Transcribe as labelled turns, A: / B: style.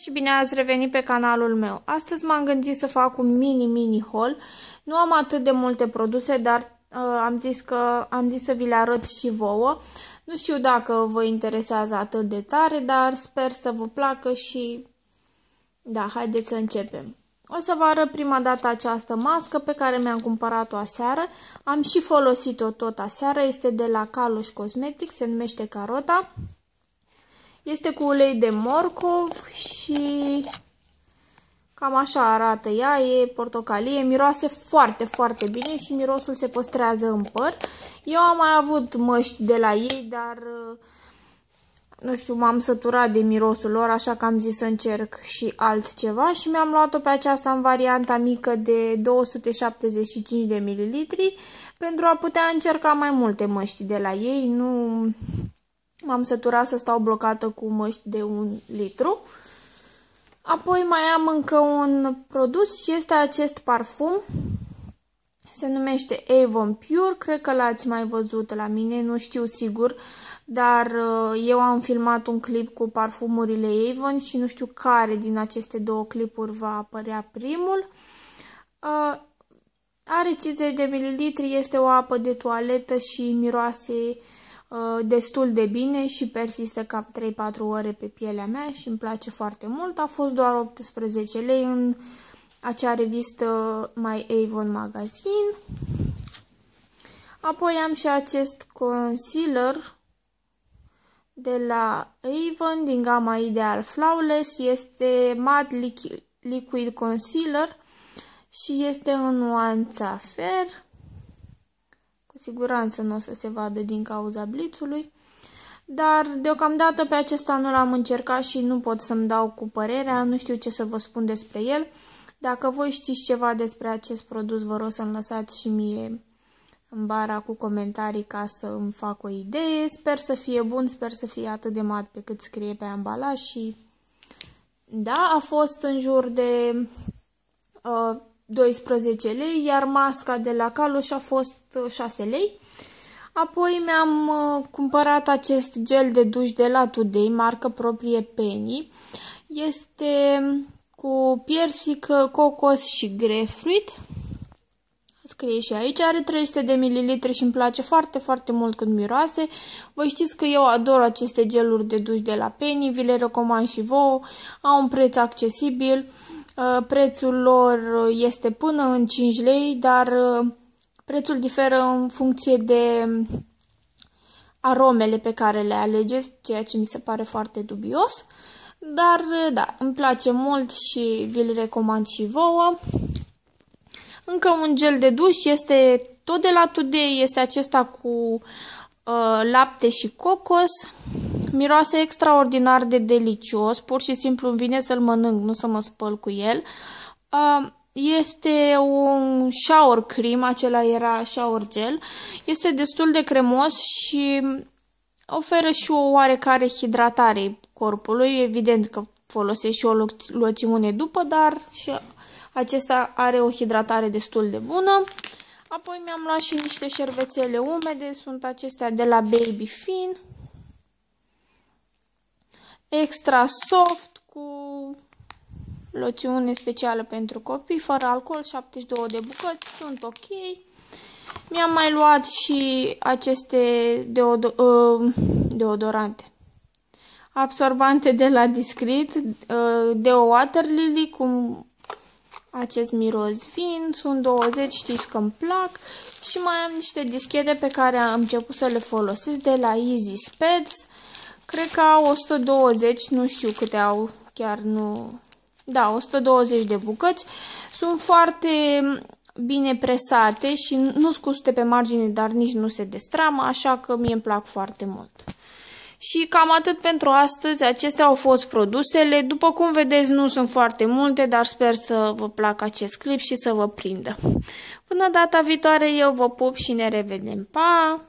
A: Și bine ați revenit pe canalul meu. Astăzi m-am gândit să fac un mini-mini haul. Nu am atât de multe produse, dar uh, am, zis că, am zis să vi le arăt și vouă. Nu știu dacă vă interesează atât de tare, dar sper să vă placă și... Da, haideți să începem. O să vă arăt prima dată această mască pe care mi-am cumpărat-o aseară. Am și folosit-o tot aseară. Este de la Kalush Cosmetics, se numește Carota. Este cu ulei de morcov și cam așa arată ea, e portocalie, miroase foarte, foarte bine și mirosul se păstrează în păr. Eu am mai avut măști de la ei, dar nu știu, m-am săturat de mirosul lor, așa că am zis să încerc și altceva și mi-am luat-o pe aceasta în varianta mică de 275 de mililitri pentru a putea încerca mai multe măști de la ei, nu M-am săturat să stau blocată cu măști de un litru. Apoi mai am încă un produs și este acest parfum. Se numește Avon Pure, cred că l-ați mai văzut la mine, nu știu sigur, dar uh, eu am filmat un clip cu parfumurile Avon și nu știu care din aceste două clipuri va apărea primul. Uh, are 50 de mililitri, este o apă de toaletă și miroase Uh, destul de bine și persistă cam 3-4 ore pe pielea mea și îmi place foarte mult. A fost doar 18 lei în acea revistă My Avon Magazine. Apoi am și acest concealer de la Avon din gama Ideal Flawless. Este Matte Liquid Concealer și este în nuanța fer siguranță nu o să se vadă din cauza blițului. Dar deocamdată pe acesta nu l-am încercat și nu pot să-mi dau cu părerea, nu știu ce să vă spun despre el. Dacă voi știți ceva despre acest produs, vă rog să-mi lăsați și mie în bara cu comentarii ca să îmi fac o idee. Sper să fie bun, sper să fie atât de mat pe cât scrie pe ambalaj și... Da, a fost în jur de uh, 12 lei, iar masca de la Kalush a fost 6 uh, lei. Apoi mi-am uh, cumpărat acest gel de duș de la Today, marcă proprie Penny. Este cu piersic, cocos și grapefruit. Scrie și aici, are 300 de ml și îmi place foarte, foarte mult când miroase. Voi știți că eu ador aceste geluri de duș de la Penny, vi le recomand și vouă, au un preț accesibil. Uh, prețul lor este până în 5 lei, dar uh, prețul diferă în funcție de aromele pe care le alegeți, ceea ce mi se pare foarte dubios. Dar, uh, da, îmi place mult și vi-l recomand și vouă. Încă un gel de duș este tot de la Today, este acesta cu uh, lapte și cocos. Miroase extraordinar de delicios, pur și simplu îmi vine să-l mănânc, nu să mă spăl cu el. Este un shower cream, acela era shower gel. Este destul de cremos și oferă și o oarecare hidratare corpului. Evident că folosesc și o loțiune după, dar și acesta are o hidratare destul de bună. Apoi mi-am luat și niște șervețele umede, sunt acestea de la Baby Fin extra soft cu loțiune specială pentru copii, fără alcool, 72 de bucăți, sunt ok. Mi-am mai luat și aceste deodo uh, deodorante. Absorbante de la Discreet, uh, de o Water Lily cu acest miros vin, sunt 20, știți că îmi plac. Și mai am niște dischete pe care am început să le folosesc de la Easy Speds Cred că au 120, nu știu câte au, chiar nu... Da, 120 de bucăți. Sunt foarte bine presate și nu scuste pe margine, dar nici nu se destramă, așa că mie îmi plac foarte mult. Și cam atât pentru astăzi, acestea au fost produsele. După cum vedeți, nu sunt foarte multe, dar sper să vă placă acest clip și să vă prindă. Până data viitoare, eu vă pup și ne revedem. Pa!